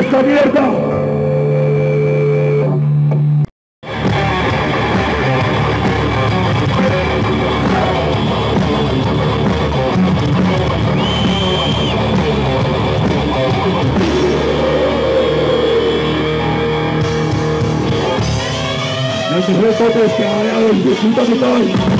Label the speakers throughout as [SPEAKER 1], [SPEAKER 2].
[SPEAKER 1] está abierta. Los reportes que ha ahora los disfrutan y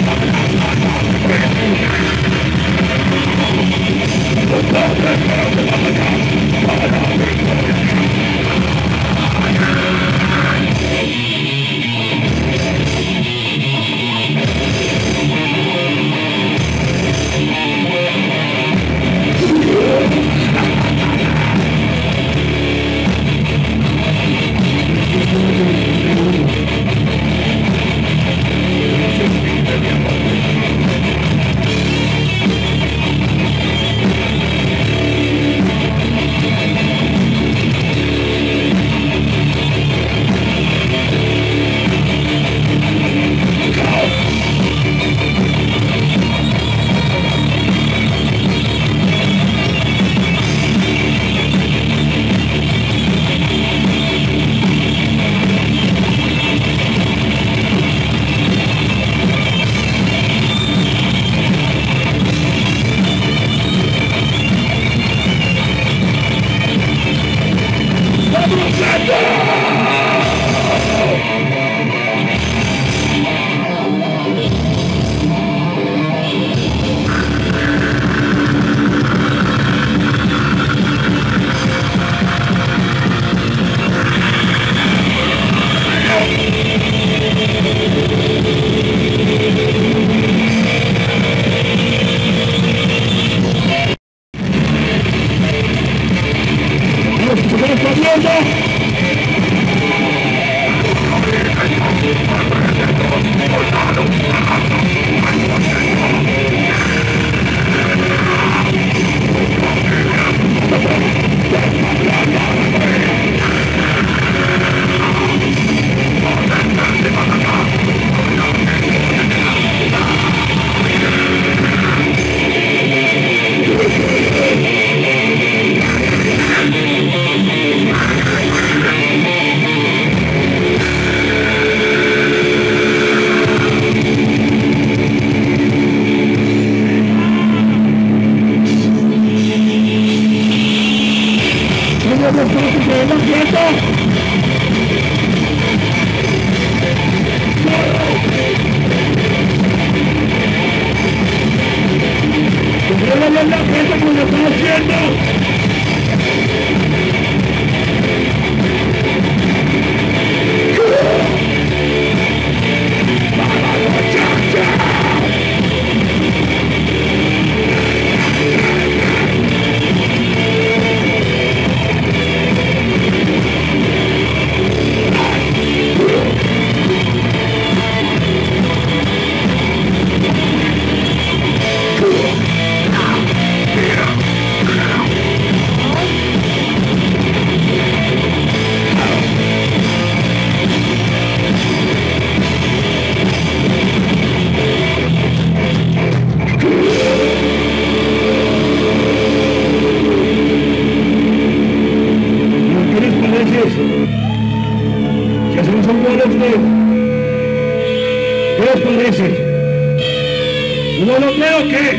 [SPEAKER 1] bloque.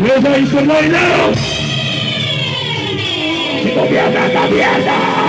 [SPEAKER 1] Desde ahí se dinero. Si gobierna, gobierna.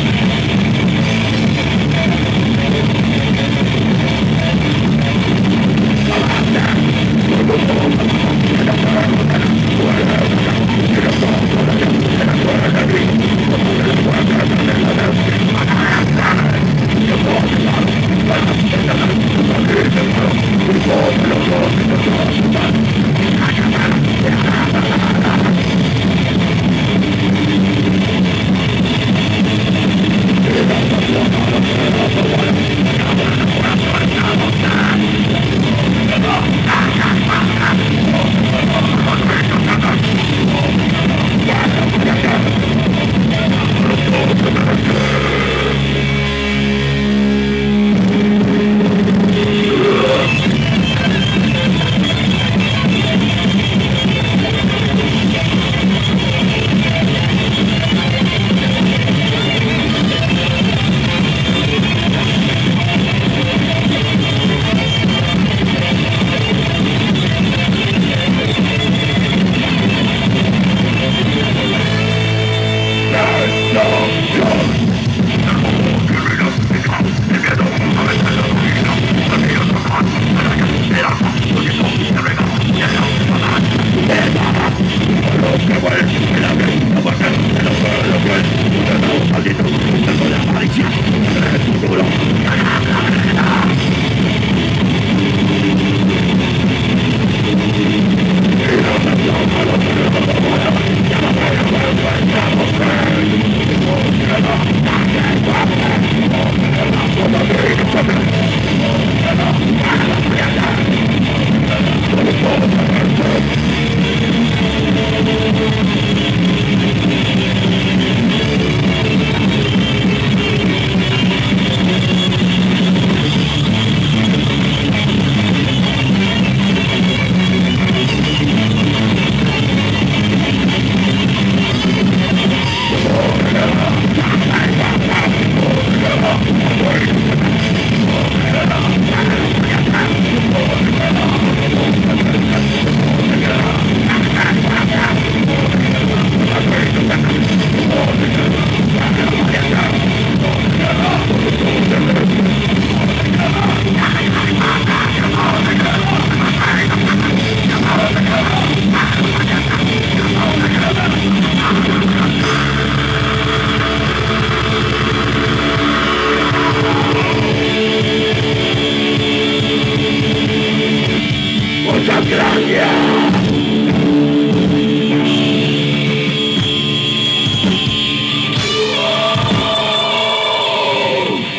[SPEAKER 1] Thank you. muchas gracias.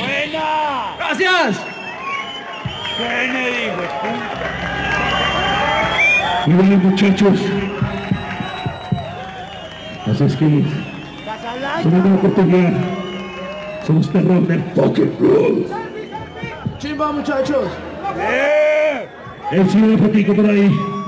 [SPEAKER 1] ¡Buena! ¡Gracias! Y muchachos, así es que somos una oportunidad, somos perros del Pocket Roll.
[SPEAKER 2] ¡Chimba muchachos! ¡Eh!
[SPEAKER 1] El señor Patico por ahí.